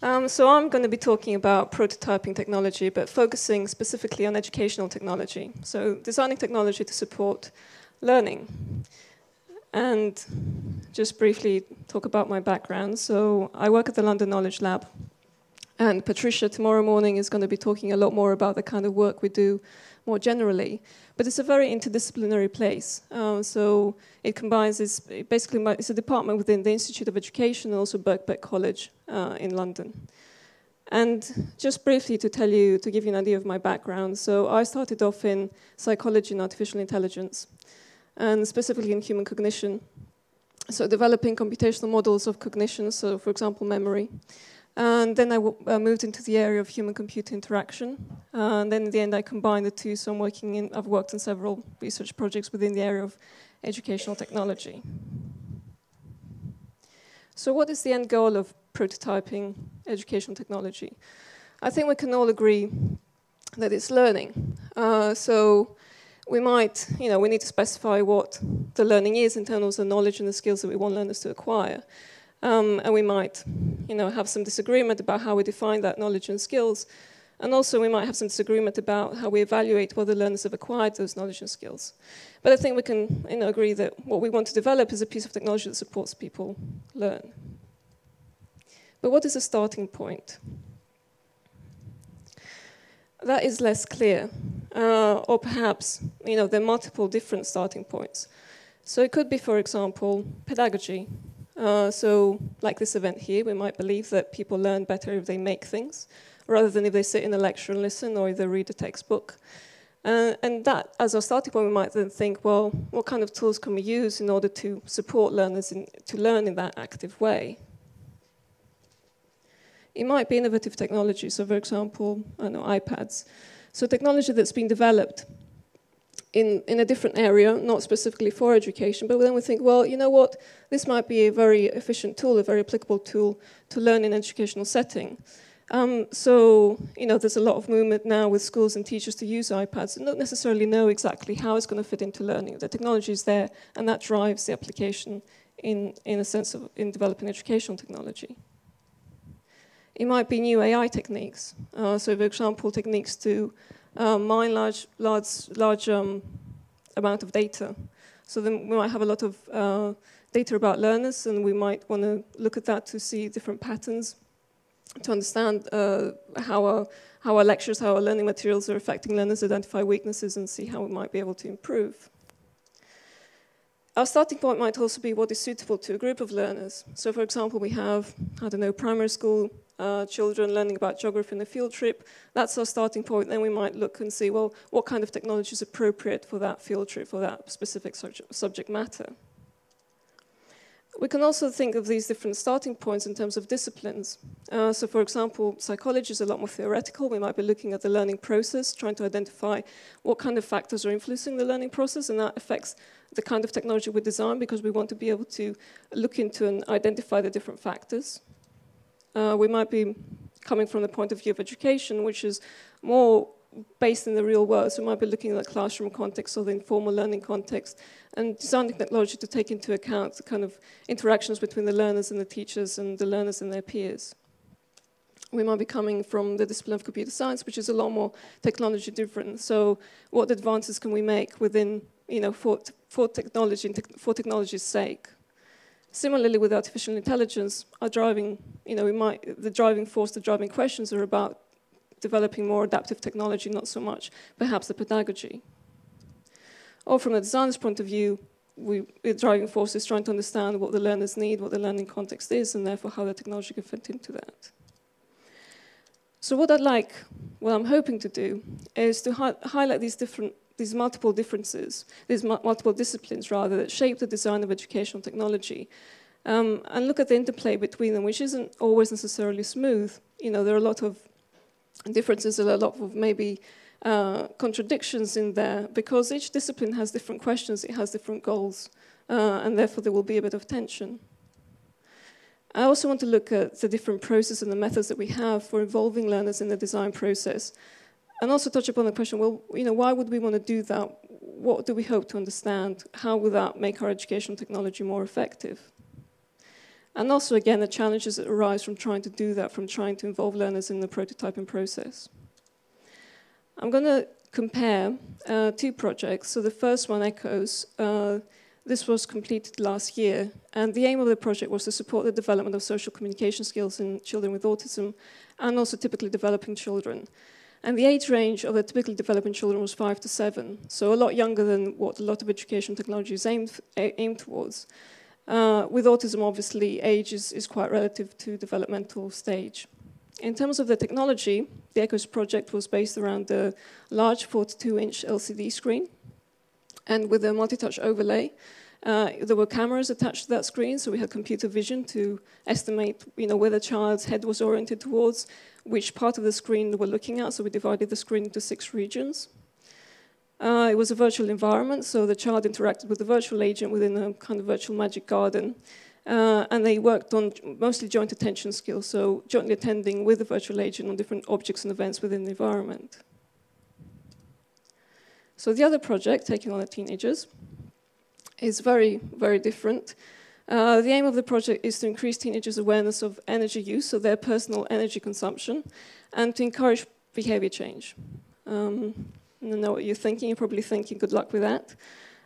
Um, so I'm going to be talking about prototyping technology, but focusing specifically on educational technology. So designing technology to support learning. And just briefly talk about my background. So I work at the London Knowledge Lab. And Patricia tomorrow morning is going to be talking a lot more about the kind of work we do more generally. But it's a very interdisciplinary place. Uh, so it combines, this, basically, it's a department within the Institute of Education and also Birkbeck College uh, in London. And just briefly to tell you, to give you an idea of my background, so I started off in psychology and artificial intelligence, and specifically in human cognition. So developing computational models of cognition, so for example, memory. And then I uh, moved into the area of human-computer interaction. Uh, and then in the end, I combined the two. So I'm working in, I've worked on several research projects within the area of educational technology. So what is the end goal of prototyping educational technology? I think we can all agree that it's learning. Uh, so we might, you know, we need to specify what the learning is in terms of the knowledge and the skills that we want learners to acquire. Um, and we might, you know, have some disagreement about how we define that knowledge and skills. And also we might have some disagreement about how we evaluate whether learners have acquired those knowledge and skills. But I think we can you know, agree that what we want to develop is a piece of technology that supports people learn. But what is the starting point? That is less clear. Uh, or perhaps, you know, there are multiple different starting points. So it could be, for example, pedagogy. Uh, so, like this event here, we might believe that people learn better if they make things, rather than if they sit in a lecture and listen or if they read a textbook. Uh, and that, as our starting point, we might then think, well, what kind of tools can we use in order to support learners in, to learn in that active way? It might be innovative technology, so for example, I know, iPads. So technology that's been developed in, in a different area, not specifically for education, but then we think, well, you know what, this might be a very efficient tool, a very applicable tool to learn in an educational setting. Um, so, you know, there's a lot of movement now with schools and teachers to use iPads and don't necessarily know exactly how it's going to fit into learning. The technology is there, and that drives the application in, in a sense of in developing educational technology. It might be new AI techniques. Uh, so, for example, techniques to uh, mine large, large, large um, amount of data. So then we might have a lot of uh, data about learners, and we might want to look at that to see different patterns, to understand uh, how, our, how our lectures, how our learning materials are affecting learners, identify weaknesses, and see how we might be able to improve. Our starting point might also be what is suitable to a group of learners. So, for example, we have, I don't know, primary school uh, children learning about geography in a field trip. That's our starting point. Then we might look and see, well, what kind of technology is appropriate for that field trip, for that specific subject matter. We can also think of these different starting points in terms of disciplines. Uh, so, for example, psychology is a lot more theoretical. We might be looking at the learning process, trying to identify what kind of factors are influencing the learning process, and that affects the kind of technology we design because we want to be able to look into and identify the different factors uh, we might be coming from the point of view of education, which is more based in the real world. So we might be looking at the classroom context or the informal learning context and designing technology to take into account the kind of interactions between the learners and the teachers and the learners and their peers. We might be coming from the discipline of computer science, which is a lot more technology driven. So what advances can we make within, you know, for, for technology, for technology's sake? Similarly, with artificial intelligence, driving, you know, we might, the driving force, the driving questions are about developing more adaptive technology, not so much perhaps the pedagogy. Or from a designer's point of view, we, the driving force is trying to understand what the learners need, what the learning context is, and therefore how the technology can fit into that. So what I'd like, what I'm hoping to do, is to hi highlight these different these multiple differences, these mu multiple disciplines rather, that shape the design of educational technology. Um, and look at the interplay between them, which isn't always necessarily smooth. You know, there are a lot of differences, are a lot of maybe uh, contradictions in there, because each discipline has different questions, it has different goals, uh, and therefore there will be a bit of tension. I also want to look at the different processes and the methods that we have for involving learners in the design process, and also touch upon the question, well, you know, why would we want to do that? What do we hope to understand? How will that make our educational technology more effective? And also, again, the challenges that arise from trying to do that, from trying to involve learners in the prototyping process. I'm going to compare uh, two projects. So the first one, Echoes, uh, this was completed last year, and the aim of the project was to support the development of social communication skills in children with autism and also typically developing children. And the age range of the typically developing children was five to seven, so a lot younger than what a lot of education technology is aimed, aimed towards. Uh, with autism, obviously, age is, is quite relative to developmental stage. In terms of the technology, the ECHOES project was based around a large 42-inch LCD screen, and with a multi-touch overlay, uh, there were cameras attached to that screen, so we had computer vision to estimate you know, where the child's head was oriented towards, which part of the screen were looking at, so we divided the screen into six regions. Uh, it was a virtual environment, so the child interacted with the virtual agent within a kind of virtual magic garden. Uh, and they worked on mostly joint attention skills, so jointly attending with the virtual agent on different objects and events within the environment. So the other project, taking on the teenagers, is very, very different. Uh, the aim of the project is to increase teenagers' awareness of energy use, so their personal energy consumption, and to encourage behavior change. Um, I know what you're thinking. You're probably thinking, good luck with that.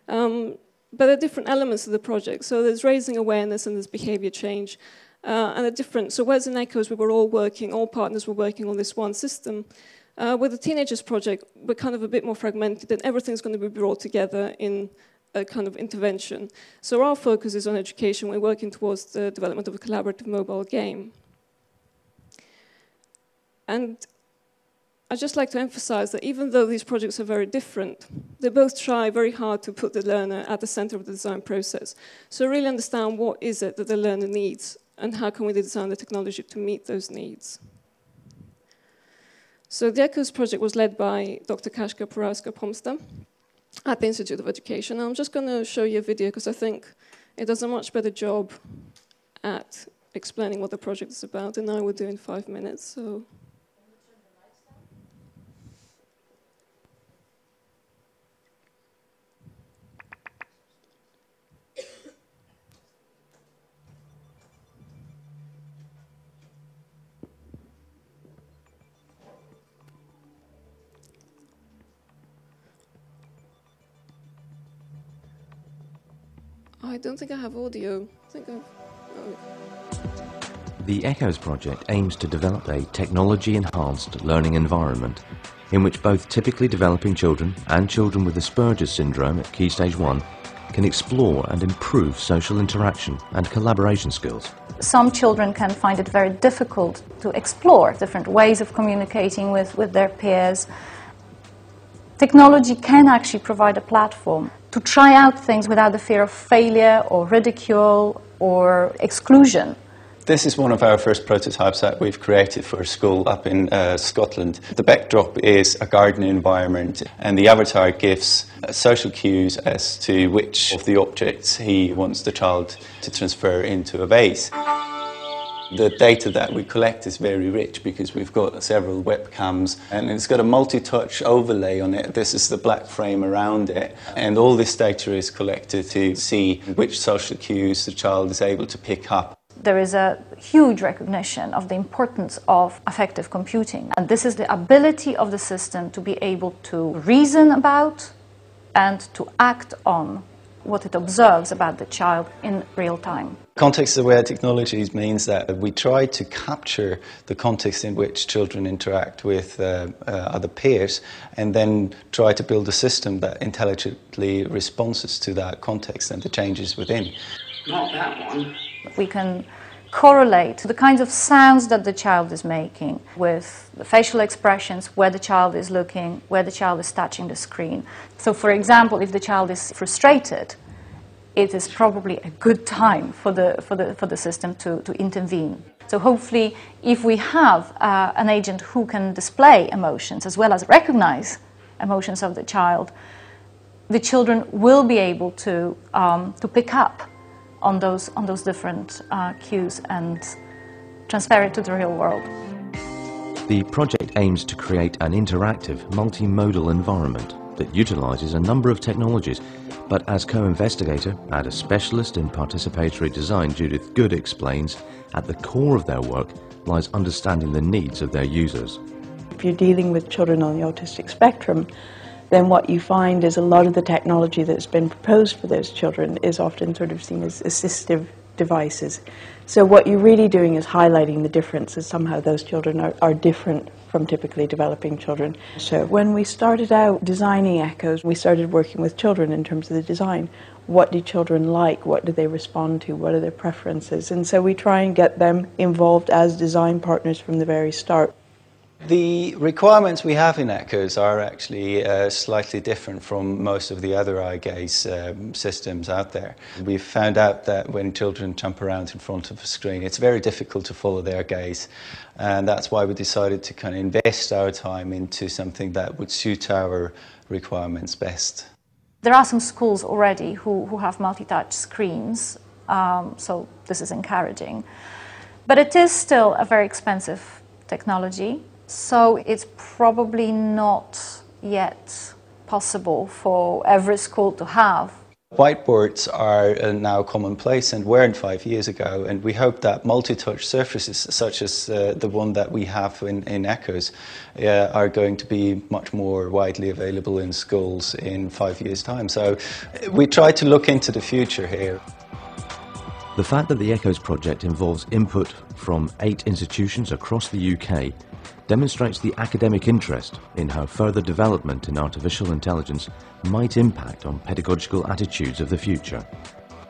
Um, but there are different elements of the project. So there's raising awareness and there's behavior change. Uh, and the different, so whereas in Echoes we were all working, all partners were working on this one system, uh, with the Teenagers Project, we're kind of a bit more fragmented and everything's going to be brought together in a kind of intervention. So our focus is on education. We're working towards the development of a collaborative mobile game. And I'd just like to emphasize that even though these projects are very different, they both try very hard to put the learner at the center of the design process. So really understand what is it that the learner needs and how can we design the technology to meet those needs. So the ECHOES project was led by Dr. Kaśka Porayska-Pomsta at the Institute of Education. I'm just going to show you a video because I think it does a much better job at explaining what the project is about than I would do in five minutes. So. Don't think I have audio. I think I've... Oh. The ECHOES project aims to develop a technology-enhanced learning environment in which both typically developing children and children with Asperger's syndrome at Key Stage 1 can explore and improve social interaction and collaboration skills. Some children can find it very difficult to explore different ways of communicating with, with their peers. Technology can actually provide a platform to try out things without the fear of failure or ridicule or exclusion. This is one of our first prototypes that we've created for a school up in uh, Scotland. The backdrop is a garden environment, and the avatar gives social cues as to which of the objects he wants the child to transfer into a vase. The data that we collect is very rich because we've got several webcams and it's got a multi-touch overlay on it. This is the black frame around it. And all this data is collected to see which social cues the child is able to pick up. There is a huge recognition of the importance of affective computing. And this is the ability of the system to be able to reason about and to act on what it observes about the child in real time. Context aware technologies means that we try to capture the context in which children interact with uh, uh, other peers and then try to build a system that intelligently responds to that context and the changes within. Not that one. We can correlate the kinds of sounds that the child is making with the facial expressions, where the child is looking, where the child is touching the screen. So, for example, if the child is frustrated, it is probably a good time for the, for the, for the system to, to intervene. So, hopefully, if we have uh, an agent who can display emotions as well as recognize emotions of the child, the children will be able to, um, to pick up on those, on those different uh, cues and transfer it to the real world. The project aims to create an interactive, multimodal environment that utilizes a number of technologies But as co-investigator and a specialist in participatory design, Judith Good explains, at the core of their work lies understanding the needs of their users. If you're dealing with children on the autistic spectrum, then what you find is a lot of the technology that's been proposed for those children is often sort of seen as assistive devices. So what you're really doing is highlighting the differences. Somehow those children are, are different from typically developing children. So when we started out designing Echoes, we started working with children in terms of the design. What do children like? What do they respond to? What are their preferences? And so we try and get them involved as design partners from the very start. The requirements we have in ECHOES are actually uh, slightly different from most of the other eye gaze um, systems out there. We've found out that when children jump around in front of a screen, it's very difficult to follow their gaze. And that's why we decided to kind of invest our time into something that would suit our requirements best. There are some schools already who, who have multi touch screens, um, so this is encouraging. But it is still a very expensive technology so it's probably not yet possible for every school to have. Whiteboards are uh, now commonplace and weren't five years ago, and we hope that multi-touch surfaces, such as uh, the one that we have in, in Echoes, uh, are going to be much more widely available in schools in five years' time. So we try to look into the future here. The fact that the Echoes project involves input from eight institutions across the UK demonstrates the academic interest in how further development in artificial intelligence might impact on pedagogical attitudes of the future.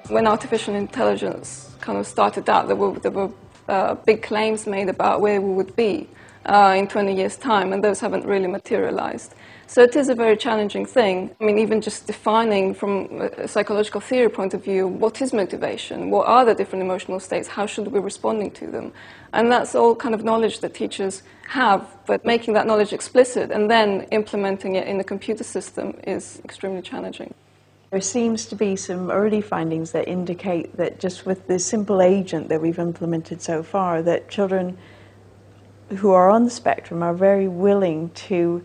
When artificial intelligence kind of started out, there were, there were uh, big claims made about where we would be uh, in 20 years' time, and those haven't really materialized. So it is a very challenging thing. I mean, even just defining from a psychological theory point of view, what is motivation? What are the different emotional states? How should we be responding to them? And that's all kind of knowledge that teachers have, but making that knowledge explicit and then implementing it in the computer system is extremely challenging. There seems to be some early findings that indicate that just with the simple agent that we've implemented so far, that children who are on the spectrum are very willing to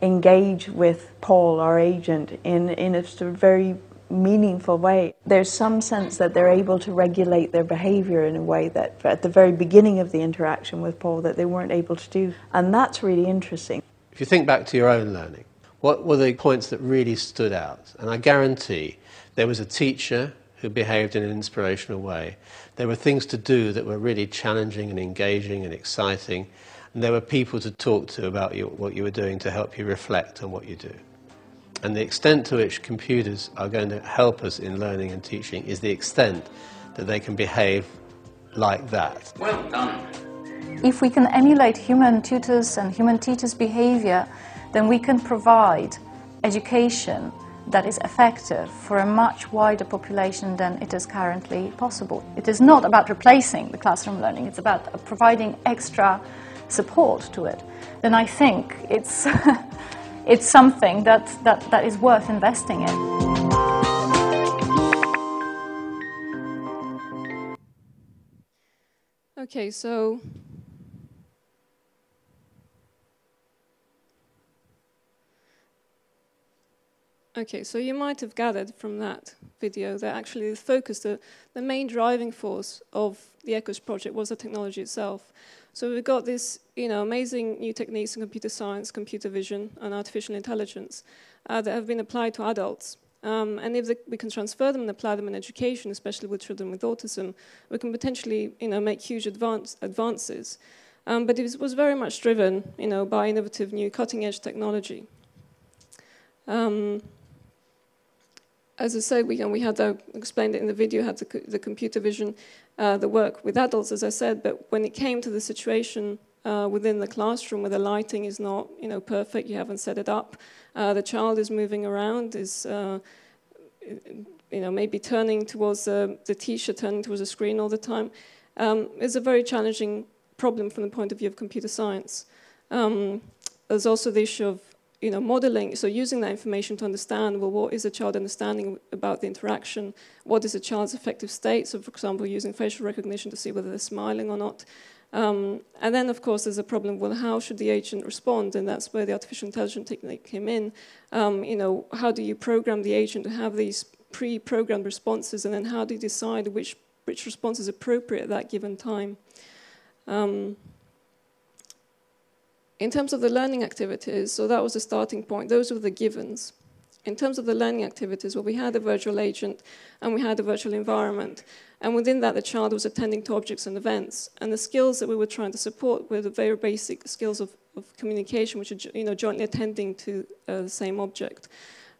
engage with Paul, our agent, in, in a very meaningful way. There's some sense that they're able to regulate their behavior in a way that at the very beginning of the interaction with Paul that they weren't able to do. And that's really interesting. If you think back to your own learning, what were the points that really stood out? And I guarantee there was a teacher who behaved in an inspirational way. There were things to do that were really challenging and engaging and exciting. And there were people to talk to about you, what you were doing to help you reflect on what you do. And the extent to which computers are going to help us in learning and teaching is the extent that they can behave like that. Well done. If we can emulate human tutors and human teachers' behavior, then we can provide education that is effective for a much wider population than it is currently possible. It is not about replacing the classroom learning, it's about providing extra support to it. Then I think it's it's something that, that, that is worth investing in. Okay, so Okay, so you might have gathered from that video that actually the focus, the, the main driving force of the ECHOES project was the technology itself. So we've got this, you know, amazing new techniques in computer science, computer vision, and artificial intelligence uh, that have been applied to adults. Um, and if the, we can transfer them and apply them in education, especially with children with autism, we can potentially, you know, make huge advance, advances. Um, but it was very much driven, you know, by innovative new cutting-edge technology. Um, as I said, we, we had the, explained it in the video, had the, the computer vision, uh, the work with adults, as I said, but when it came to the situation uh, within the classroom where the lighting is not, you know, perfect, you haven't set it up, uh, the child is moving around, is, uh, you know, maybe turning towards the, the teacher, turning towards the screen all the time, um, is a very challenging problem from the point of view of computer science. Um, there's also the issue of you know, modeling, so using that information to understand, well, what is the child understanding about the interaction? What is the child's affective state? So, for example, using facial recognition to see whether they're smiling or not. Um, and then, of course, there's a problem. Well, how should the agent respond? And that's where the artificial intelligence technique came in. Um, you know, how do you program the agent to have these pre-programmed responses, and then how do you decide which which response is appropriate at that given time? Um, in terms of the learning activities, so that was the starting point. Those were the givens. In terms of the learning activities, well, we had a virtual agent and we had a virtual environment. And within that, the child was attending to objects and events. And the skills that we were trying to support were the very basic skills of, of communication, which are you know, jointly attending to uh, the same object.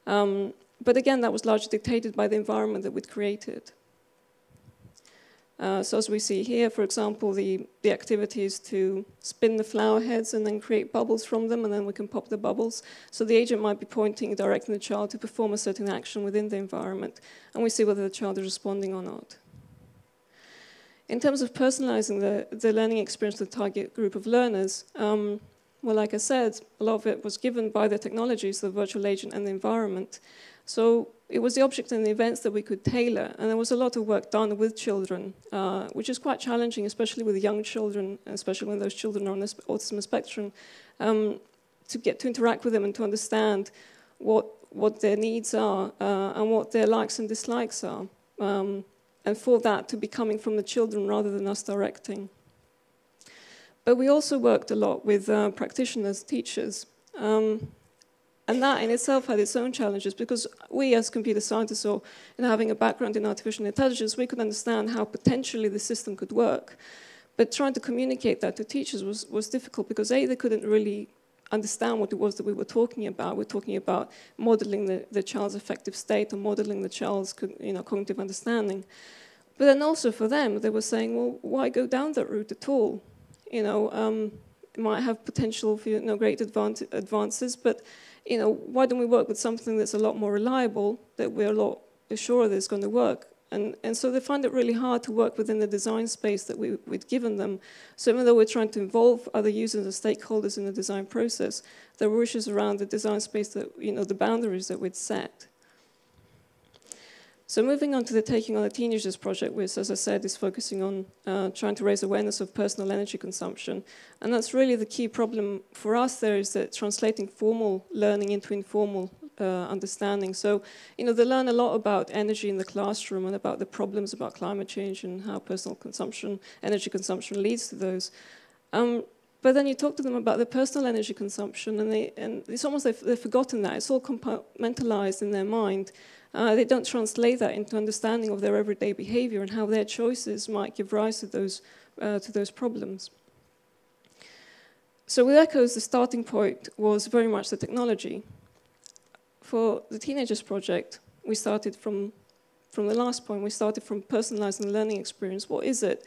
Um, but again, that was largely dictated by the environment that we'd created. Uh, so as we see here, for example, the, the activity is to spin the flower heads and then create bubbles from them, and then we can pop the bubbles. So the agent might be pointing, directing the child to perform a certain action within the environment, and we see whether the child is responding or not. In terms of personalizing the, the learning experience to the target group of learners, um, well, like I said, a lot of it was given by the technologies, the virtual agent and the environment. So it was the object and the events that we could tailor, and there was a lot of work done with children, uh, which is quite challenging, especially with young children, especially when those children are on the autism spectrum, um, to get to interact with them and to understand what what their needs are uh, and what their likes and dislikes are, um, and for that to be coming from the children rather than us directing. But we also worked a lot with uh, practitioners, teachers. Um, and that in itself had its own challenges because we, as computer scientists or in having a background in artificial intelligence, we could understand how potentially the system could work. But trying to communicate that to teachers was, was difficult because A, they couldn't really understand what it was that we were talking about. We're talking about modeling the, the child's affective state or modeling the child's you know, cognitive understanding. But then also for them, they were saying, well, why go down that route at all? You know, um, it might have potential for you know, great advances, but you know, why don't we work with something that's a lot more reliable, that we're a lot sure that it's going to work? And, and so they find it really hard to work within the design space that we, we'd given them. So even though we're trying to involve other users and stakeholders in the design process, there were issues around the design space that, you know, the boundaries that we'd set. So moving on to the Taking on the Teenagers project, which, as I said, is focusing on uh, trying to raise awareness of personal energy consumption. And that's really the key problem for us there is that translating formal learning into informal uh, understanding. So, you know, they learn a lot about energy in the classroom and about the problems about climate change and how personal consumption, energy consumption leads to those. Um, but then you talk to them about their personal energy consumption, and, they, and it's almost they've, they've forgotten that. It's all compartmentalized in their mind. Uh, they don't translate that into understanding of their everyday behavior and how their choices might give rise to those, uh, to those problems. So with Echoes, the starting point was very much the technology. For the Teenagers Project, we started from, from the last point, we started from personalizing the learning experience. What is it?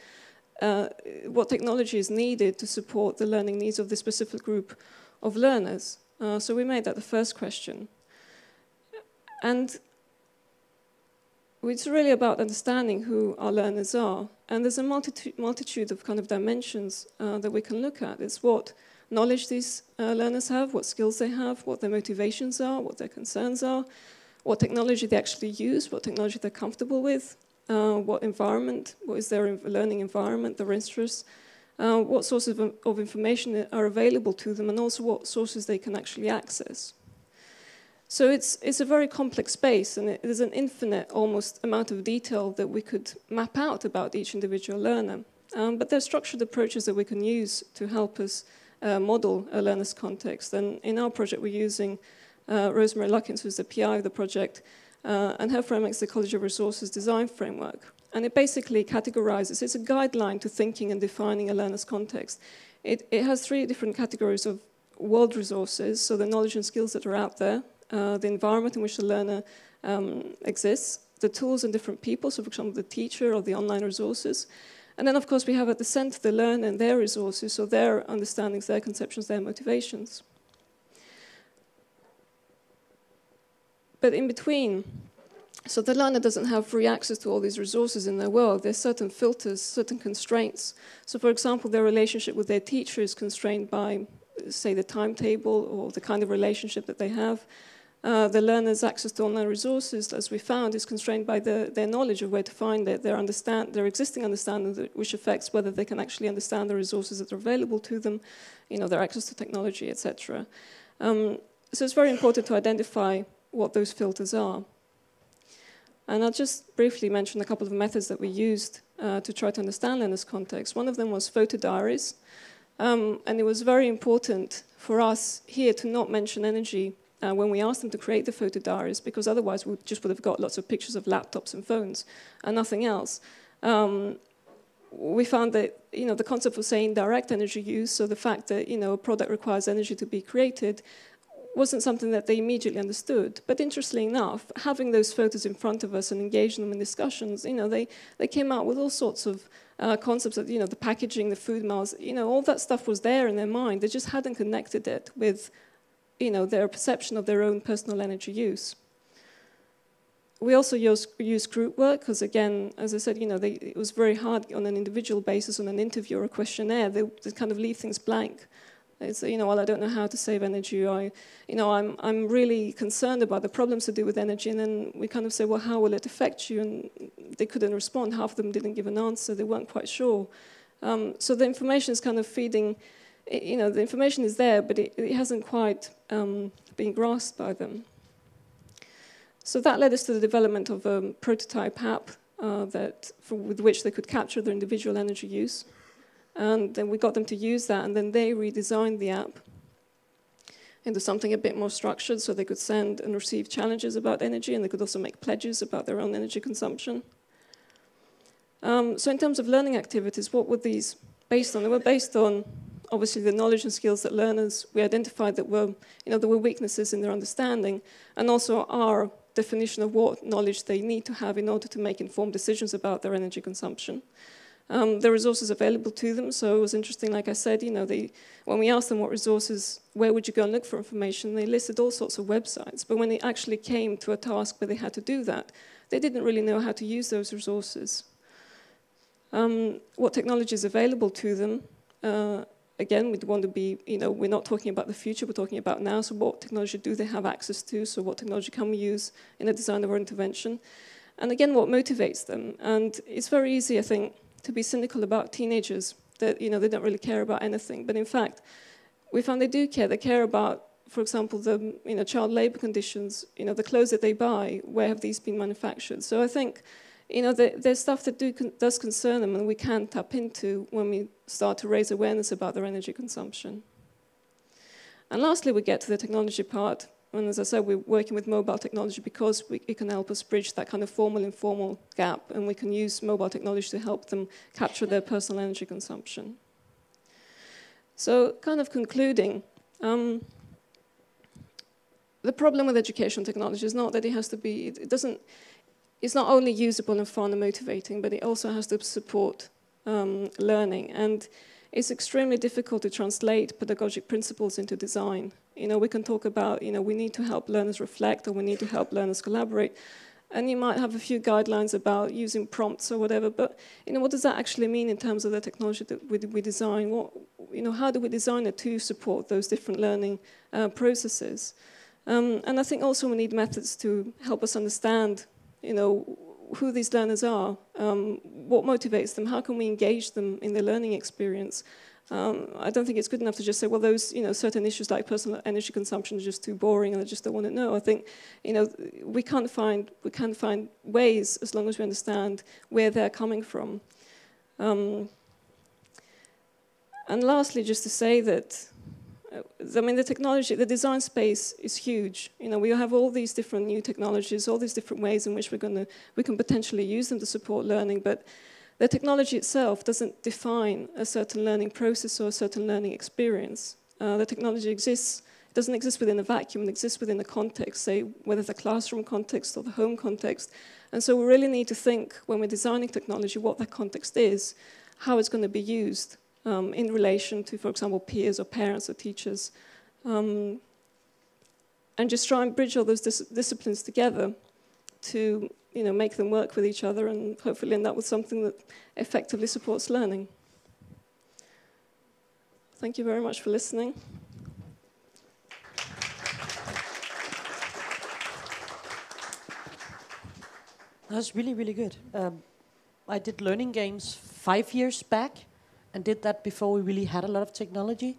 Uh, what technology is needed to support the learning needs of this specific group of learners? Uh, so we made that the first question. And it's really about understanding who our learners are. And there's a multitude, multitude of kind of dimensions uh, that we can look at. It's what knowledge these uh, learners have, what skills they have, what their motivations are, what their concerns are, what technology they actually use, what technology they're comfortable with, uh, what environment, what is their learning environment, their interests, uh, what sources of, of information are available to them, and also what sources they can actually access. So it's, it's a very complex space, and it, there's an infinite almost amount of detail that we could map out about each individual learner. Um, but there are structured approaches that we can use to help us uh, model a learner's context. And in our project, we're using uh, Rosemary Luckin's, who's the PI of the project, uh, and her framework is the Ecology of Resources Design Framework. And it basically categorizes, it's a guideline to thinking and defining a learner's context. It, it has three different categories of world resources, so the knowledge and skills that are out there, uh, the environment in which the learner um, exists, the tools and different people, so for example, the teacher or the online resources. And then, of course, we have at the center the learner and their resources, so their understandings, their conceptions, their motivations. But in between, so the learner doesn't have free access to all these resources in their world. There's certain filters, certain constraints. So, for example, their relationship with their teacher is constrained by, say, the timetable or the kind of relationship that they have. Uh, the learner's access to online resources, as we found, is constrained by the, their knowledge of where to find it, their, understand, their existing understanding, which affects whether they can actually understand the resources that are available to them, you know, their access to technology, etc. Um, so it's very important to identify what those filters are. And I'll just briefly mention a couple of methods that we used uh, to try to understand learners' context. One of them was photo diaries. Um, and it was very important for us here to not mention energy uh, when we asked them to create the photo diaries, because otherwise we just would have got lots of pictures of laptops and phones and nothing else. Um, we found that you know the concept of saying direct energy use, so the fact that you know a product requires energy to be created, wasn't something that they immediately understood. But interestingly enough, having those photos in front of us and engaging them in discussions, you know, they, they came out with all sorts of uh, concepts of, you know, the packaging, the food miles, you know, all that stuff was there in their mind. They just hadn't connected it with you know, their perception of their own personal energy use. We also use, use group work because, again, as I said, you know, they, it was very hard on an individual basis on an interview or a questionnaire. They, they kind of leave things blank. They say, you know, well, I don't know how to save energy. I, you know, I'm, I'm really concerned about the problems to do with energy. And then we kind of say, well, how will it affect you? And they couldn't respond. Half of them didn't give an answer. They weren't quite sure. Um, so the information is kind of feeding you know, the information is there, but it, it hasn't quite um, been grasped by them. So that led us to the development of a prototype app uh, that, for, with which they could capture their individual energy use. And then we got them to use that, and then they redesigned the app into something a bit more structured so they could send and receive challenges about energy, and they could also make pledges about their own energy consumption. Um, so in terms of learning activities, what were these based on? They were based on obviously the knowledge and skills that learners, we identified that were, you know, there were weaknesses in their understanding, and also our definition of what knowledge they need to have in order to make informed decisions about their energy consumption. Um, the resources available to them, so it was interesting, like I said, you know, they, when we asked them what resources, where would you go and look for information, they listed all sorts of websites, but when it actually came to a task where they had to do that, they didn't really know how to use those resources. Um, what technology is available to them, uh, again, we want to be, you know, we're not talking about the future, we're talking about now. So what technology do they have access to? So what technology can we use in the design of our intervention? And again, what motivates them? And it's very easy, I think, to be cynical about teenagers that, you know, they don't really care about anything. But in fact, we found they do care. They care about, for example, the, you know, child labor conditions, you know, the clothes that they buy, where have these been manufactured? So I think you know, there's stuff that do, does concern them and we can tap into when we start to raise awareness about their energy consumption. And lastly, we get to the technology part. And as I said, we're working with mobile technology because we, it can help us bridge that kind of formal-informal gap, and we can use mobile technology to help them capture their personal energy consumption. So, kind of concluding, um, the problem with educational technology is not that it has to be, it doesn't, it's not only usable and fun and motivating, but it also has to support um, learning. And it's extremely difficult to translate pedagogic principles into design. You know, we can talk about, you know, we need to help learners reflect or we need to help learners collaborate. And you might have a few guidelines about using prompts or whatever, but, you know, what does that actually mean in terms of the technology that we, we design? What, you know, how do we design it to support those different learning uh, processes? Um, and I think also we need methods to help us understand you know, who these learners are, um, what motivates them, how can we engage them in their learning experience. Um, I don't think it's good enough to just say, well, those, you know, certain issues like personal energy consumption are just too boring and I just don't want to know. I think, you know, we can't find, we can find ways as long as we understand where they're coming from. Um, and lastly, just to say that I mean, the technology, the design space is huge. You know, we have all these different new technologies, all these different ways in which we're going to, we can potentially use them to support learning, but the technology itself doesn't define a certain learning process or a certain learning experience. Uh, the technology exists, it doesn't exist within a vacuum, it exists within a context, say, whether the classroom context or the home context. And so we really need to think, when we're designing technology, what that context is, how it's going to be used, um, in relation to, for example, peers or parents or teachers, um, and just try and bridge all those dis disciplines together to you know, make them work with each other and hopefully end up with something that effectively supports learning. Thank you very much for listening. That's really, really good. Um, I did learning games five years back and did that before we really had a lot of technology.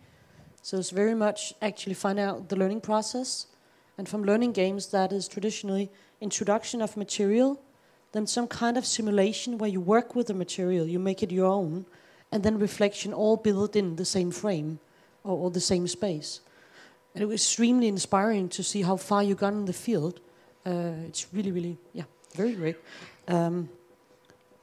So it's very much actually find out the learning process. And from learning games, that is traditionally introduction of material, then some kind of simulation where you work with the material, you make it your own, and then reflection all built in the same frame or, or the same space. And it was extremely inspiring to see how far you got in the field. Uh, it's really, really, yeah, very great. Um,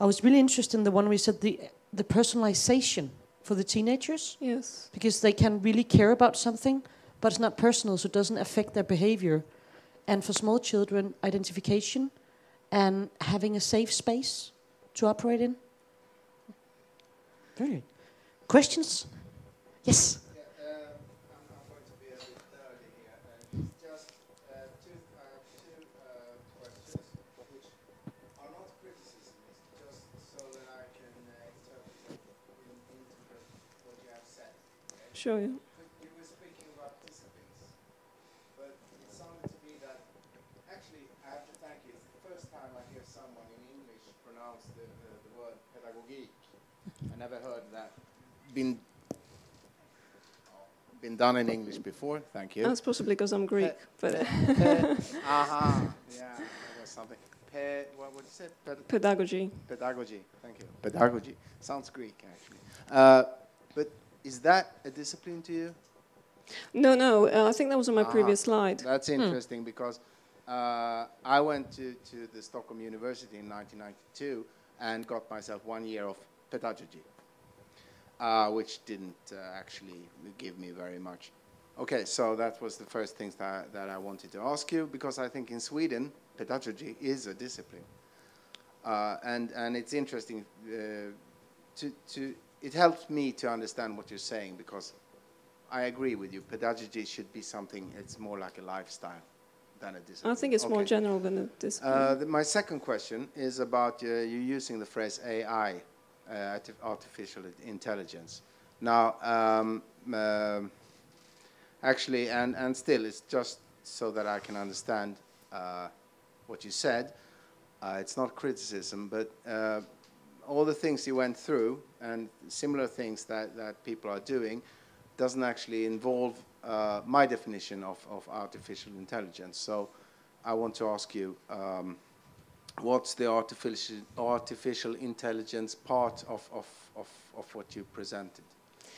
I was really interested in the one you said the the personalization for the teenagers. Yes. Because they can really care about something, but it's not personal, so it doesn't affect their behavior. And for small children, identification and having a safe space to operate in. Brilliant. Questions? Yes. Sure. Yeah. You were speaking about disciplines, but it sounded to me that actually I have to thank you. It's the first time I hear someone in English pronounce the, the, the word pedagogik. I never heard that been been done in English before. Thank you. That's possibly because I'm Greek, but Aha, yeah, that was something. Pe, what would you say? Ped- pedagogy. Pedagogy. Thank you. Pedagogy sounds Greek actually. Uh, but is that a discipline to you? No, no. Uh, I think that was on my Ah, previous slide. That's interesting because uh, I went to, to the Stockholm University in 1992 and got myself one year of pedagogy, uh, which didn't uh, actually give me very much. Okay, so that was the first thing that, that I wanted to ask you because I think in Sweden, pedagogy is a discipline. Uh, and, and it's interesting uh, to, to, it helps me to understand what you're saying because I agree with you. Pedagogy should be something, it's more like a lifestyle than a discipline. I think it's more general than a discipline. Uh, the, my second question is about uh, you using the phrase AI, uh, artificial intelligence. Now, um, um actually, and, and still, it's just so that I can understand uh, what you said. Uh, it's not criticism, but uh, all the things you went through and similar things that, that people are doing doesn't actually involve uh, my definition of, of artificial intelligence. So I want to ask you, um, what's the artificial, artificial intelligence part of, of, of, of what you presented?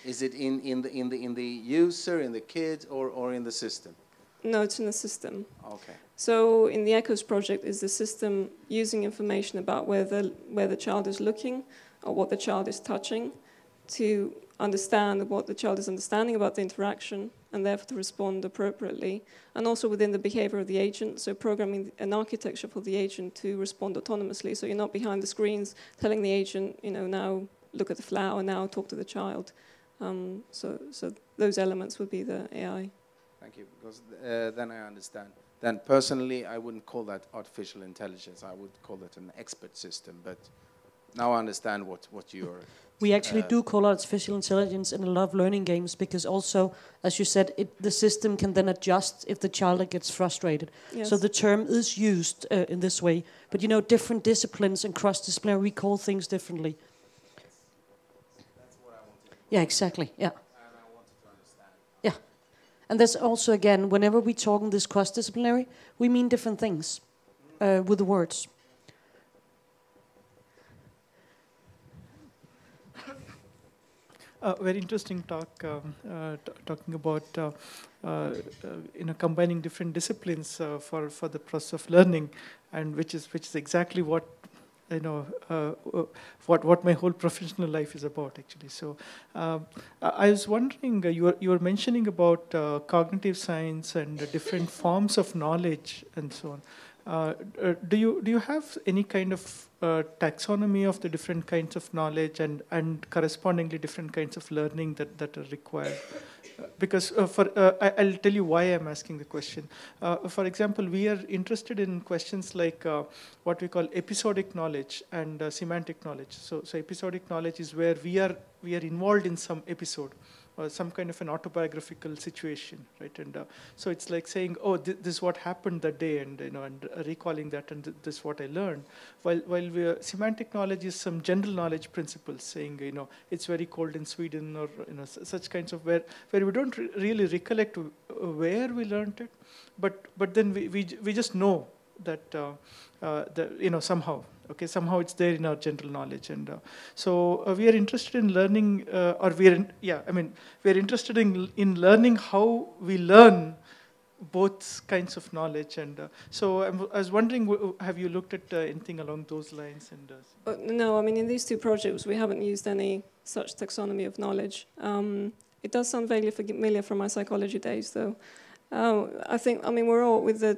Is it in, in, the, in, the, in the user, in the kid, or, or in the system? No, it's in the system. Okay. So in the ECHOES project is the system using information about where the, where the child is looking or what the child is touching to understand what the child is understanding about the interaction and therefore to respond appropriately. And also within the behavior of the agent, so programming an architecture for the agent to respond autonomously. So you're not behind the screens telling the agent, you know, now look at the flower, now talk to the child. Um, so, so those elements would be the AI. Thank you, because uh, then I understand. Then personally, I wouldn't call that artificial intelligence. I would call it an expert system. But now I understand what, what you're. We actually Uh, do call artificial intelligence in a lot of learning games because also, as you said, it, the system can then adjust if the child gets frustrated. Yes. So the term is used uh, in this way. But you know, different disciplines and cross-disciplinary, we call things differently. Yeah, exactly. Yeah. Yeah. And there's also, again, whenever we talk in this cross-disciplinary, we mean different things uh, with the words. Uh, very interesting talk, um, uh, talking about uh, uh, uh, you know combining different disciplines uh, for for the process of learning, and which is which is exactly what you know uh, uh, what what my whole professional life is about actually. So um, I was wondering uh, you were you were mentioning about uh, cognitive science and different forms of knowledge and so on. Uh, uh, do you do you have any kind of taxonomy of the different kinds of knowledge and and correspondingly different kinds of learning that that are required? Because uh, for uh, I, I'll tell you why I'm asking the question. Uh, for example, we are interested in questions like uh, what we call episodic knowledge and semantic knowledge. So so episodic knowledge is where we are we are involved in some episode or some kind of an autobiographical situation, right? And uh, so it's like saying, "Oh, th- this is what happened that day," and you know, and uh, recalling that, and th- this is what I learned. While while we are, semantic knowledge is some general knowledge principles, saying, you know, it's very cold in Sweden, or you know, such kinds of where where we don't re- really recollect where we learned it, but but then we we, we just know that uh, uh, the, you know somehow okay somehow it's there in our general knowledge and uh, so uh, we are interested in learning uh, or we are in, yeah i mean we are interested in in learning how we learn both kinds of knowledge and uh, so I'm, i was wondering have you looked at uh, anything along those lines and uh, no, I mean, in these two projects, we haven't used any such taxonomy of knowledge. Um, it does sound vaguely familiar from my psychology days, though. I think, I mean, we're all with the,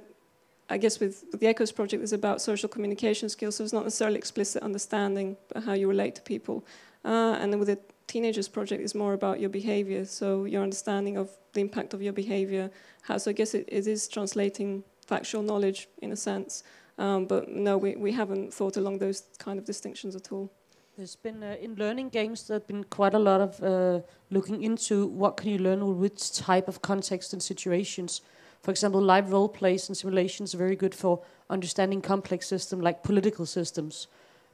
I guess with, with the ECHOES project is about social communication skills, so it's not necessarily explicit understanding, but how you relate to people. Uh, and then with the teenagers project is more about your behavior, so your understanding of the impact of your behavior. How, so I guess it, it is translating factual knowledge in a sense. Um, but no, we, we haven't thought along those kind of distinctions at all. There's been uh, in learning games there's been quite a lot of uh, looking into what can you learn with which type of context and situations. For example, live role plays and simulations are very good for understanding complex systems like political systems.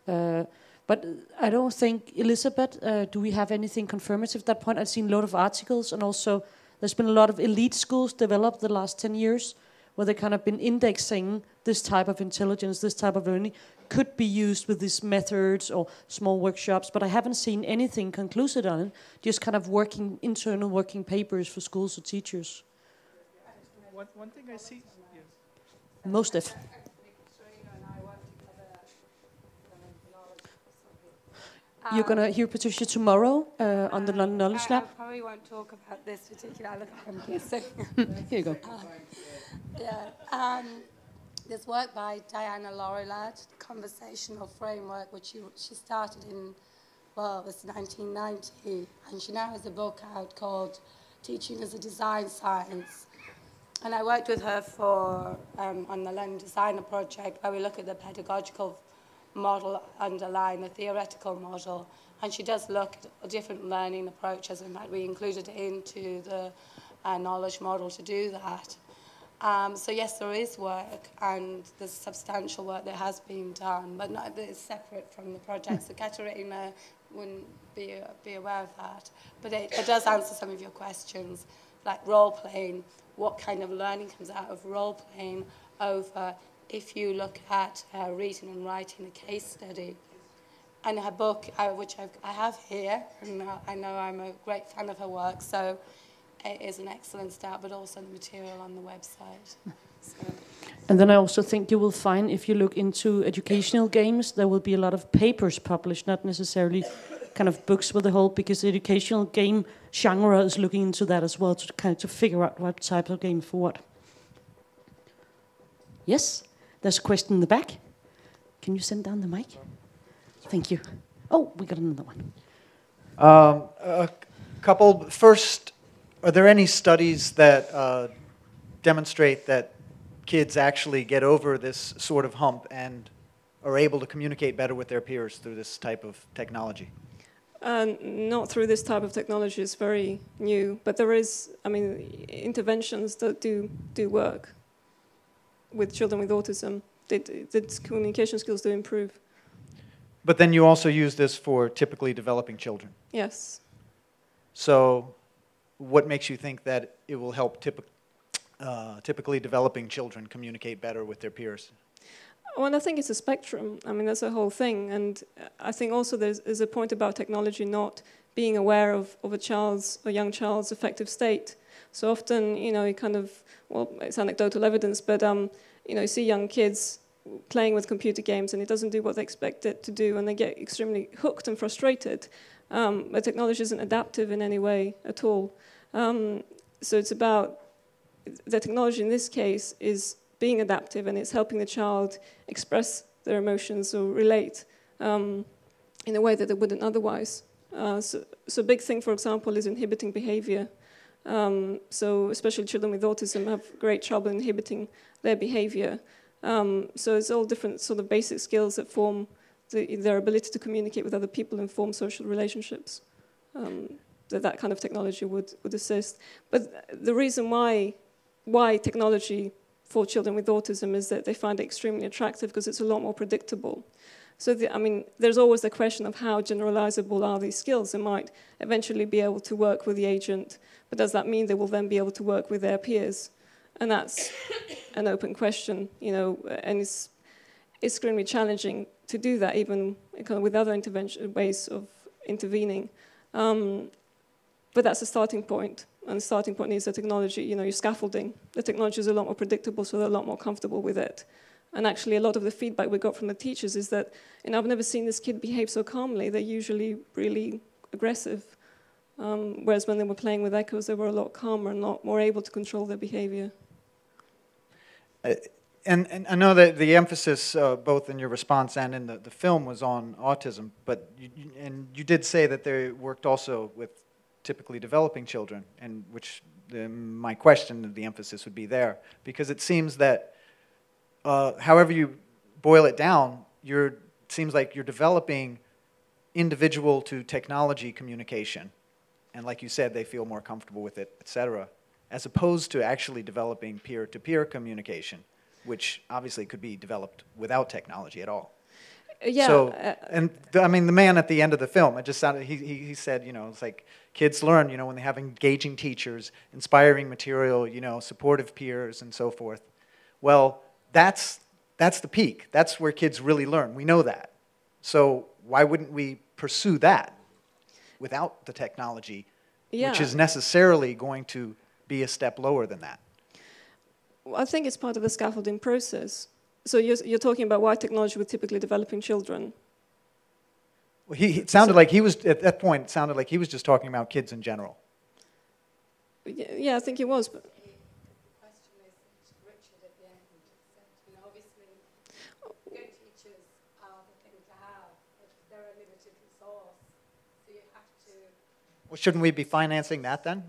Uh, but I don't think Elizabeth. Uh, do we have anything confirmative at that point? I've seen a lot of articles, and also there's been a lot of elite schools developed the last ten years, where they kind of been indexing this type of intelligence, this type of learning could be used with these methods or small workshops, but I haven't seen anything conclusive on it, just kind of working, internal working papers for schools or teachers. One, one thing i see yes. Most of. You're going to hear Patricia tomorrow uh, on the London Knowledge I, I Lab. probably won't talk about this particular. I look like I'm guessing. Here you go. yeah. Um, there's work by Diana Laurillard, Conversational Framework, which she, she started in, well, it was 1990, and she now has a book out called Teaching as a Design Science. And I worked with her for um, on the learning Designer project, where we look at the pedagogical model underlying the theoretical model. And she does look at different learning approaches. In fact, we included it into the uh, knowledge model to do that. Um, so yes, there is work, and there's substantial work that has been done, but not that is separate from the project. So Katerina wouldn't be, be aware of that. But it, it does answer some of your questions, like role playing. What kind of learning comes out of role playing over if you look at uh, reading and writing a case study? And her book, uh, which I've, I have here, and uh, I know I'm a great fan of her work, so it is an excellent start, but also the material on the website. So. And then I also think you will find if you look into educational games, there will be a lot of papers published, not necessarily kind of books with the whole, because educational game genre is looking into that as well to kind of to figure out what type of game for what. Yes, there's a question in the back. Can you send down the mic? Thank you. Oh, we got another one. Um, a couple. First, are there any studies that uh, demonstrate that kids actually get over this sort of hump and are able to communicate better with their peers through this type of technology? Uh, not through this type of technology. It's very new, but there is, I mean, interventions that do do work with children with autism. That communication skills do improve. But then you also use this for typically developing children. Yes. So, what makes you think that it will help typ- uh, typically developing children communicate better with their peers? Well, I think it's a spectrum. I mean, that's a whole thing. And I think also there's, there's a point about technology not being aware of, of a child's, a young child's affective state. So often, you know, you kind of, well, it's anecdotal evidence, but, um, you know, you see young kids playing with computer games and it doesn't do what they expect it to do and they get extremely hooked and frustrated. Um, but technology isn't adaptive in any way at all. Um, so it's about the technology in this case is being adaptive and it's helping the child express their emotions or relate um, in a way that they wouldn't otherwise. Uh, so, so a big thing, for example, is inhibiting behavior. Um, so especially children with autism have great trouble inhibiting their behavior. Um, so it's all different sort of basic skills that form the, their ability to communicate with other people and form social relationships. Um, that that kind of technology would, would assist. But the reason why, why technology for children with autism is that they find it extremely attractive because it's a lot more predictable. So, the, I mean, there's always the question of how generalizable are these skills. They might eventually be able to work with the agent, but does that mean they will then be able to work with their peers? And that's an open question, you know, and it's, it's extremely challenging to do that, even kind of with other intervention ways of intervening. Um, but that's a starting point, and the starting point is the technology. You know, your scaffolding. The technology is a lot more predictable, so they're a lot more comfortable with it. And actually, a lot of the feedback we got from the teachers is that, you know, I've never seen this kid behave so calmly. They're usually really aggressive. Um, whereas when they were playing with echoes, they were a lot calmer and a lot more able to control their behavior. Uh, and, and, I know that the emphasis, uh, both in your response and in the, the film, was on autism, but you, and you did say that they worked also with typically developing children, and which the, my question, of the emphasis would be there, because it seems that uh, however you boil it down, you're, it seems like you're developing individual to technology communication. And like you said, they feel more comfortable with it, et cetera, as opposed to actually developing peer-to-peer -peer communication, which obviously could be developed without technology at all. Yeah. So, uh, and I mean, the man at the end of the film, it just sounded, he, he, he said, you know, it's like kids learn, you know, when they have engaging teachers, inspiring material, you know, supportive peers, and so forth. Well, that's, that's the peak. That's where kids really learn. We know that. So why wouldn't we pursue that without the technology, yeah. which is necessarily going to be a step lower than that? Well, I think it's part of the scaffolding process. So you're, you're talking about why technology would typically developing children. Well, he, it sounded so, like he was, at that point, it sounded like he was just talking about kids in general. Yeah, I think he was. But Well, shouldn't we be financing that then?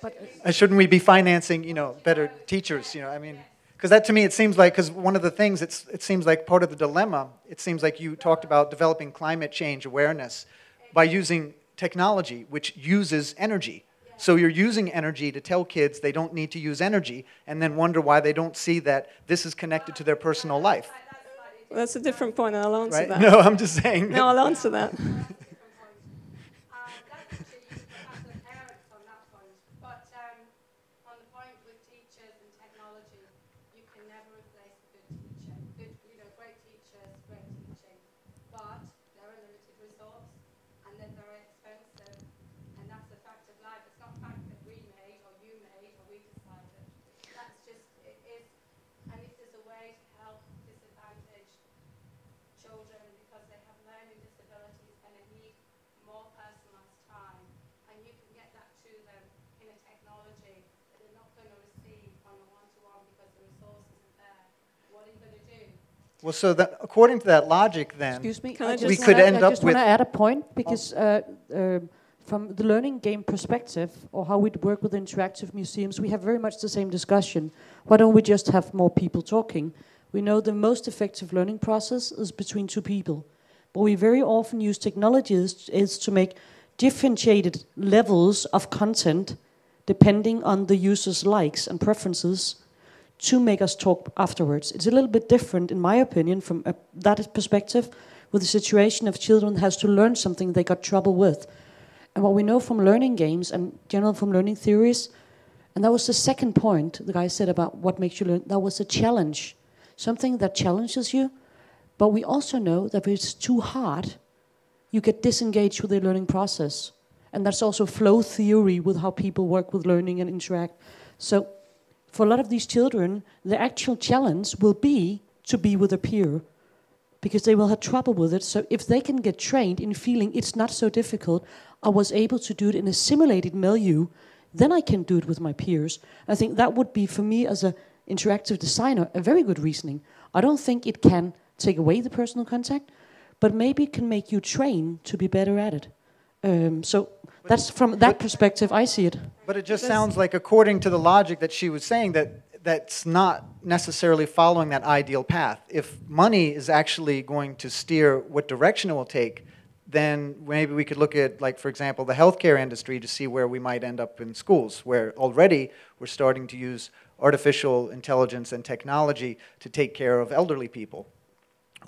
but, uh, shouldn't we be financing, you know, better teachers? You know, I mean, because that to me it seems like because one of the things it's, it seems like part of the dilemma. It seems like you talked about developing climate change awareness by using technology, which uses energy. So you're using energy to tell kids they don't need to use energy, and then wonder why they don't see that this is connected to their personal life. that's a different point, and I'll answer right? that. No, I'm just saying. No, I'll answer that. Well, so that, according to that logic, then, Excuse me, we could end up I up just with. want to add a point because uh, uh, from the learning game perspective, or how we work with interactive museums, we have very much the same discussion. Why don't we just have more people talking? We know the most effective learning process is between two people, but we very often use technologies is to make differentiated levels of content depending on the user's likes and preferences to make us talk afterwards. It's a little bit different, in my opinion, from a, that perspective, with the situation of children has to learn something they got trouble with. And what we know from learning games and general from learning theories, and that was the second point the guy said about what makes you learn, that was a challenge, something that challenges you. But we also know that if it's too hard, you get disengaged with the learning process. And that's also flow theory with how people work with learning and interact. So for a lot of these children, the actual challenge will be to be with a peer because they will have trouble with it. So if they can get trained in feeling it's not so difficult, I was able to do it in a simulated milieu, then I can do it with my peers. I think that would be for me as an interactive designer a very good reasoning. I don't think it can take away the personal contact, but maybe it can make you train to be better at it. Um, so that's from that perspective I see it. But it just sounds like, according to the logic that she was saying, that that's not necessarily following that ideal path. If money is actually going to steer what direction it will take, then maybe we could look at, like, for example, the healthcare industry to see where we might end up in schools, where already we're starting to use artificial intelligence and technology to take care of elderly people,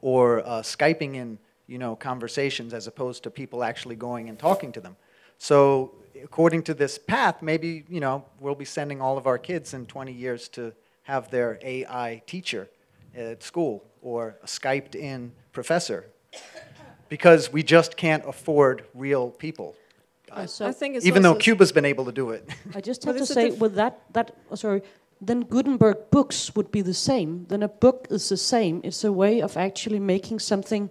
or uh, Skyping in, you know, conversations as opposed to people actually going and talking to them. So according to this path, maybe, you know, we'll be sending all of our kids in 20 years to have their AI teacher at school or a Skyped in professor because we just can't afford real people. Uh, so I think it's Even though Cuba's been able to do it. I just have to say, diff- with that, that oh, sorry, then Gutenberg books would be the same. Then a book is the same. It's a way of actually making something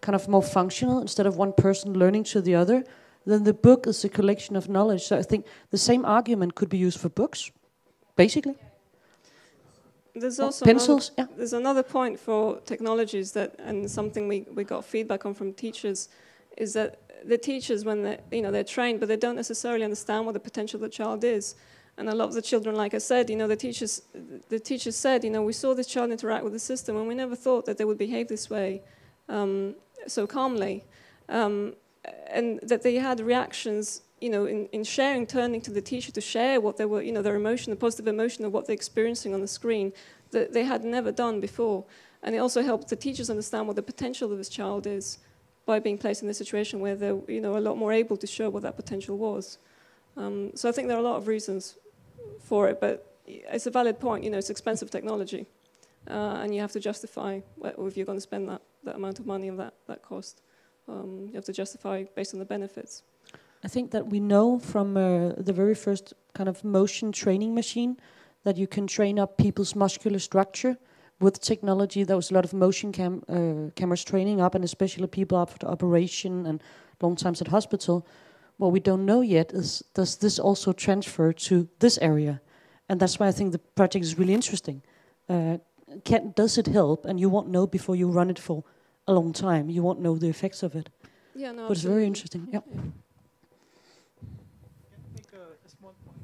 kind of more functional instead of one person learning to the other. Then the book is a collection of knowledge. So I think the same argument could be used for books, basically. There's also pencils, Another, There's another point for technologies that, and something we, we got feedback on from teachers, is that the teachers, when they you know they're trained, but they don't necessarily understand what the potential of the child is. And a lot of the children, like I said, you know, the teachers, the teachers said, you know, we saw this child interact with the system, and we never thought that they would behave this way, um, so calmly, um, and that they had reactions, you know, in, in sharing, turning to the teacher to share what they were, you know, their emotion, the positive emotion of what they're experiencing on the screen, that they had never done before. And it also helped the teachers understand what the potential of this child is by being placed in a situation where they're, you know, a lot more able to show what that potential was. Um, so I think there are a lot of reasons for it, but it's a valid point. You know, it's expensive technology, uh, and you have to justify if you're going to spend that, that amount of money and that, that cost. Um, you have to justify based on the benefits. I think that we know from uh, the very first kind of motion training machine that you can train up people's muscular structure with technology. There was a lot of motion cam uh, cameras training up, and especially people after operation and long times at hospital. What we don't know yet is does this also transfer to this area, and that's why I think the project is really interesting. Uh, can, does it help? And you won't know before you run it for a long time. You won't know the effects of it. Yeah, no, but it's very interesting. Yeah. make a, a small point.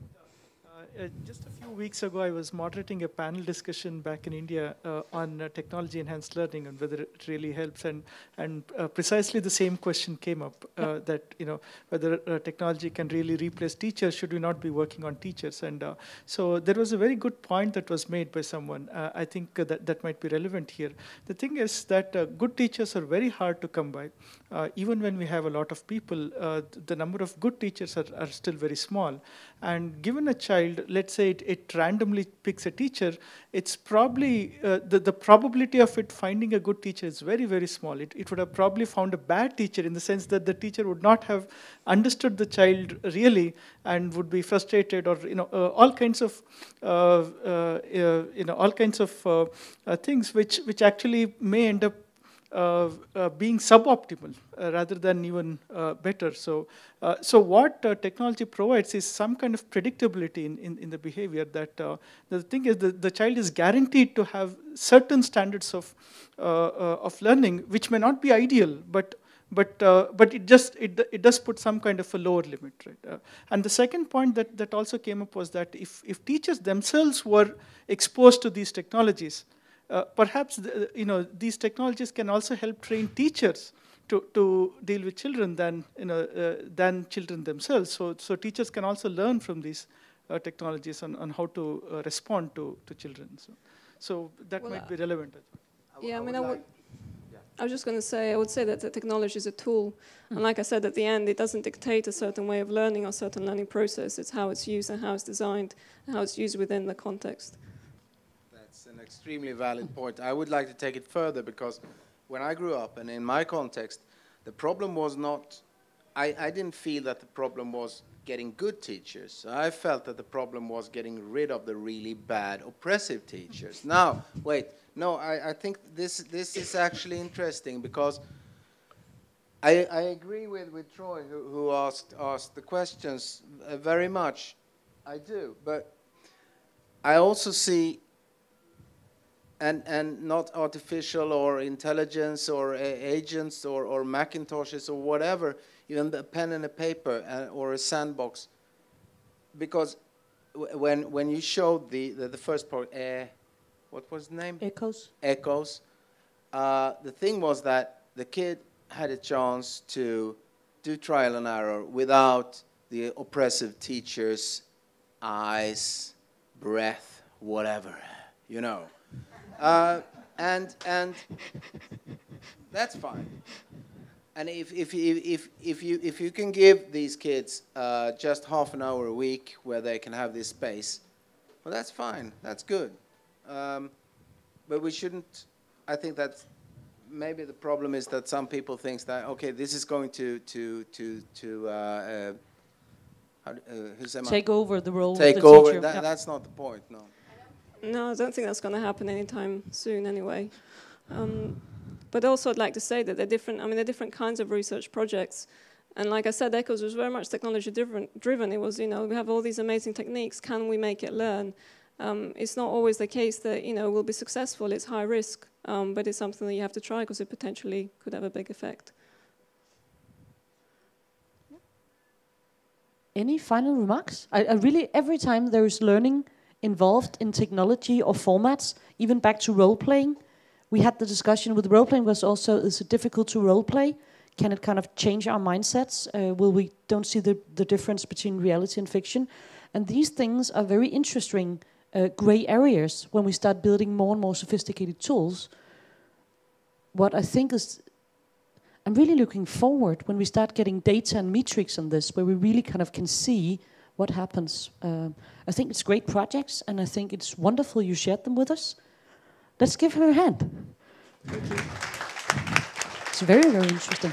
Uh, uh, just a few weeks ago, I was moderating a panel discussion back in India uh, on uh, technology enhanced learning and whether it really helps. And and uh, precisely the same question came up uh, that you know whether uh, technology can really replace teachers. Should we not be working on teachers? And uh, so there was a very good point that was made by someone. Uh, I think that that might be relevant here. The thing is that uh, good teachers are very hard to come by. Uh, even when we have a lot of people, uh, the number of good teachers are, are still very small. And given a child, let's say it, it randomly picks a teacher, it's probably uh, the, the probability of it finding a good teacher is very, very small. It, it would have probably found a bad teacher in the sense that the teacher would not have understood the child really and would be frustrated or you know uh, all kinds of uh, uh, uh, you know all kinds of uh, things which which actually may end up uh, being suboptimal uh, rather than even uh, better. So, uh, so what uh, technology provides is some kind of predictability in, in, in the behavior. That the thing is, the, the child is guaranteed to have certain standards of of learning, which may not be ideal, but but uh, but it just it, it does put some kind of a lower limit right uh, and the second point that that also came up was that if if teachers themselves were exposed to these technologies uh, perhaps the, you know these technologies can also help train teachers to, to deal with children than you know uh, than children themselves so so teachers can also learn from these uh, technologies on, on how to uh, respond to, to children so so that Well, might uh, be relevant Yeah, I mean, I would. I was just going to say, I would say that the technology is a tool, and like I said at the end, it doesn't dictate a certain way of learning or certain learning process. It's how it's used and how it's designed and how it's used within the context. That's an extremely valid point. I would like to take it further because when I grew up and in my context, the problem was not, I, I didn't feel that the problem was getting good teachers. I felt that the problem was getting rid of the really bad, oppressive teachers. Now, wait, no, I, I think this, this is actually interesting because I, I agree with, with Troy who, who asked, asked the questions uh, very much. I do, but I also see and and not artificial or intelligence or a- agents or, or Macintoshes or whatever, even the pen and a paper uh, or a sandbox. Because w- when when you showed the the, the first part, uh, what was the name? Echoes. Echoes. Uh, the thing was that the kid had a chance to do trial and error without the oppressive teacher's eyes, breath, whatever, you know. Uh, and, and that's fine. And if, if, if, if, you, if you can give these kids uh, just half an hour a week where they can have this space, well, that's fine. That's good. Um, but we shouldn't, I think that maybe the problem is that some people think that, okay, this is going to, to, to, to uh, uh, uh take over the role take of the over. teacher. That, That's not the point, no. No, I don't think that's going to happen anytime soon anyway. Um, but also, I'd like to say that they're different. I mean, they're different kinds of research projects. And like I said, ECHOES was very much technology driven. It was, you know, we have all these amazing techniques. Can we make it learn? Um, it's not always the case that, you know, we'll be successful. It's high risk. Um, but it's something that you have to try because it potentially could have a big effect. Any final remarks? I, I really, every time there is learning involved in technology or formats, even back to role playing, we had the discussion with role playing was also is it difficult to role play? Can it kind of change our mindsets? Uh, will we don't see the, the difference between reality and fiction? And these things are very interesting uh, gray areas when we start building more and more sophisticated tools. What I think is, I'm really looking forward when we start getting data and metrics on this, where we really kind of can see what happens. Uh, I think it's great projects, and I think it's wonderful you shared them with us. Let's give her a hand. It's very, very interesting.